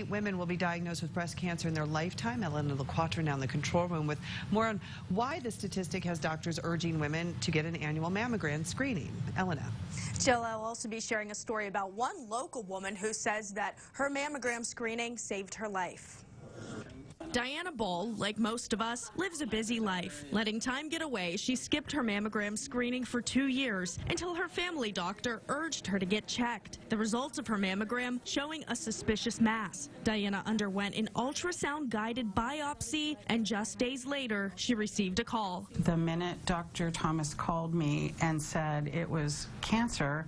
Eight women will be diagnosed with breast cancer in their lifetime. Elena LaQuatra now in the control room with more on why the statistic has doctors urging women to get an annual mammogram screening. Elena. Jill, I'll also be sharing a story about one local woman who says that her mammogram screening saved her life. Diana Bull, like most of us, lives a busy life. Letting time get away, she skipped her mammogram screening for two years until her family doctor urged her to get checked. The results of her mammogram showing a suspicious mass. Diana underwent an ultrasound guided biopsy, and just days later, she received a call. The minute Dr. Thomas called me and said it was cancer,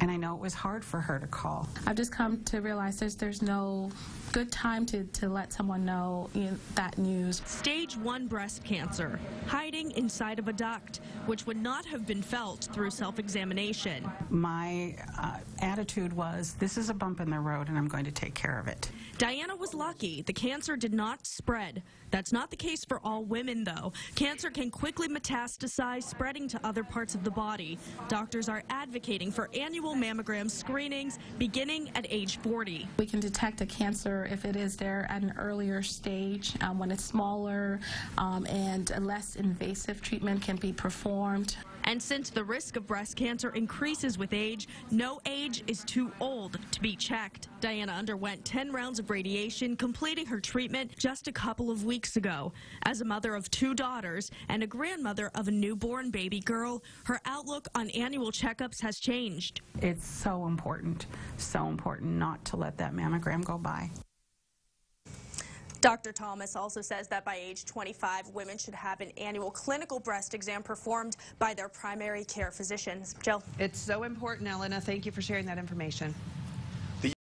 and I know it was hard for her to call. I've just come to realize there's there's no good time to, to let someone know, you know that news. Stage 1 breast cancer, hiding inside of a duct, which would not have been felt through self-examination. My uh, attitude was, this is a bump in the road and I'm going to take care of it. Diana was lucky. The cancer did not spread. That's not the case for all women, though. Cancer can quickly metastasize, spreading to other parts of the body. Doctors are advocating for annual mammogram screenings beginning at age 40. We can detect a cancer if it is there at an earlier stage, um, when it's smaller um, and a less invasive treatment can be performed. And since the risk of breast cancer increases with age, no age is too old to be checked. Diana underwent 10 rounds of radiation, completing her treatment just a couple of weeks ago. As a mother of two daughters and a grandmother of a newborn baby girl, her outlook on annual checkups has changed. It's so important, so important not to let that mammogram go by. Dr. Thomas also says that by age 25, women should have an annual clinical breast exam performed by their primary care physicians. Jill. It's so important, Elena. Thank you for sharing that information.